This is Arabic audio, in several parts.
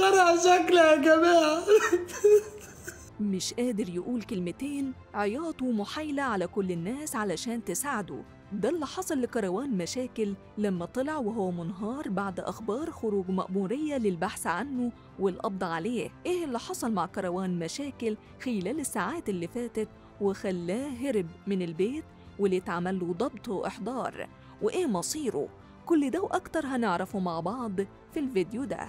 منظرها شكلها يا جماعة. مش قادر يقول كلمتين عياط ومحايلة على كل الناس علشان تساعده. ده اللي حصل لكروان مشاكل لما طلع وهو منهار بعد أخبار خروج مأمورية للبحث عنه والقبض عليه. إيه اللي حصل مع كروان مشاكل خلال الساعات اللي فاتت وخلاه هرب من البيت واللي اتعمل له ضبط وإحضار؟ وإيه مصيره؟ كل ده وأكتر هنعرفه مع بعض في الفيديو ده.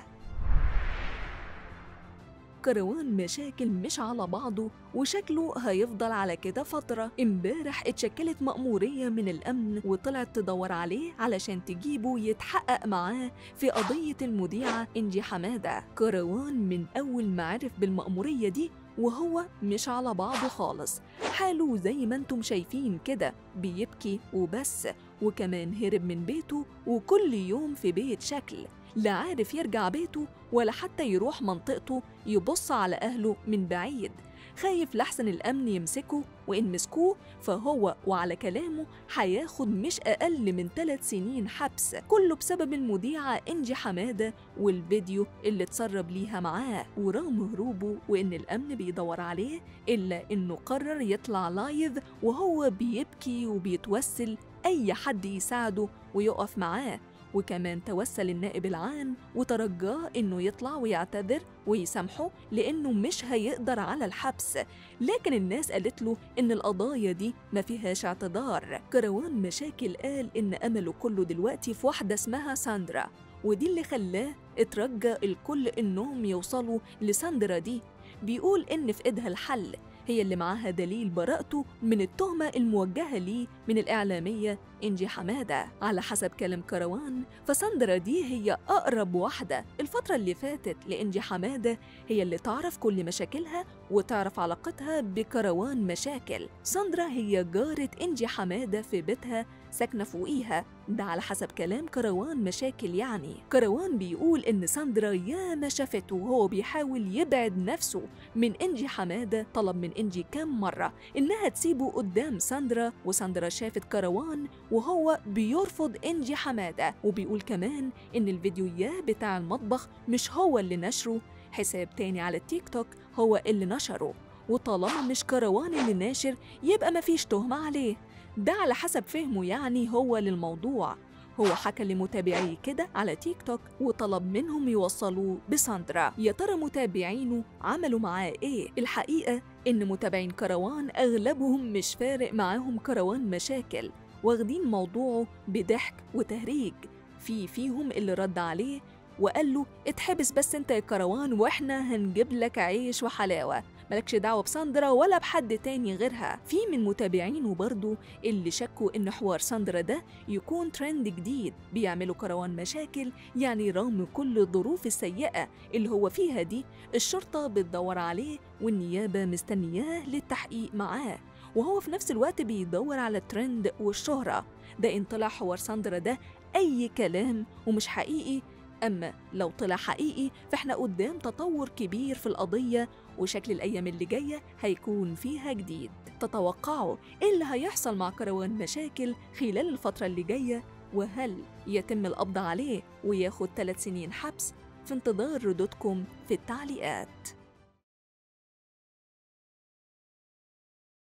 كروان مشاكل مش على بعضه وشكله هيفضل على كده فترة. امبارح اتشكلت مأمورية من الأمن وطلعت تدور عليه علشان تجيبه يتحقق معاه في قضية المذيعة إنجي حمادة. كروان من أول ما عرف بالمأمورية دي وهو مش على بعضه خالص. حاله زي ما أنتم شايفين كده بيبكي وبس وكمان هرب من بيته وكل يوم في بيت شكل. لا عارف يرجع بيته ولا حتى يروح منطقته يبص على أهله من بعيد. خايف لحسن الأمن يمسكه وإن مسكوه فهو وعلى كلامه هياخد مش أقل من ثلاث سنين حبس كله بسبب المذيعة إنجي حمادة والفيديو اللي اتسرب ليها معاه. ورغم هروبه وإن الأمن بيدور عليه إلا إنه قرر يطلع لايف وهو بيبكي وبيتوسل أي حد يساعده ويقف معاه. وكمان توسل النائب العام وترجاه إنه يطلع ويعتذر ويسامحه لإنه مش هيقدر على الحبس. لكن الناس قالت له إن القضايا دي ما فيهاش اعتذار. كروان مشاكل قال إن أمله كله دلوقتي في واحدة اسمها ساندرا ودي اللي خلاه اترجى الكل إنهم يوصلوا لساندرا دي. بيقول إن في إيدها الحل هي اللي معاها دليل براءته من التهمة الموجهة ليه من الإعلامية إنجي حمادة. على حسب كلام كروان فساندرا دي هي أقرب واحدة. الفترة اللي فاتت لإنجي حمادة هي اللي تعرف كل مشاكلها وتعرف علاقتها بكروان مشاكل. ساندرا هي جارة إنجي حمادة في بيتها ساكنة فوقيها. ده على حسب كلام كروان مشاكل يعني. كروان بيقول إن ساندرا ياما شافته وهو بيحاول يبعد نفسه من إنجي حمادة طلب من إنجي كام مرة إنها تسيبه قدام ساندرا وساندرا شافت كروان وهو بيرفض إنجي حمادة. وبيقول كمان إن الفيديوهات بتاع المطبخ مش هو اللي نشره حساب تاني على التيك توك هو اللي نشره. وطالما مش كروان اللي ناشر يبقى مفيش تهمة عليه. ده على حسب فهمه يعني هو للموضوع. هو حكى لمتابعيه كده على تيك توك وطلب منهم يوصلوه بساندرا. يا ترى متابعينه عملوا معاه إيه؟ الحقيقة إن متابعين كروان أغلبهم مش فارق معاهم كروان مشاكل واخدين موضوعه بضحك وتهريج. في فيهم اللي رد عليه وقال له اتحبس بس أنت يا كروان وإحنا هنجيب لك عيش وحلاوة. ملكش دعوة بساندرا ولا بحد تاني غيرها. في من متابعينه برضو اللي شكوا إن حوار ساندرا ده يكون ترند جديد. بيعملوا كروان مشاكل يعني رغم كل الظروف السيئة اللي هو فيها دي الشرطة بتدور عليه والنيابة مستنياه للتحقيق معاه. وهو في نفس الوقت بيدور على الترند والشهرة. ده إن طلع حوار ساندرا ده أي كلام ومش حقيقي أما لو طلع حقيقي فإحنا قدام تطور كبير في القضية وشكل الأيام اللي جاية هيكون فيها جديد. تتوقعوا إيه اللي هيحصل مع كروان مشاكل خلال الفترة اللي جاية؟ وهل يتم القبض عليه وياخد ثلاث سنين حبس في انتظار ردودكم في التعليقات؟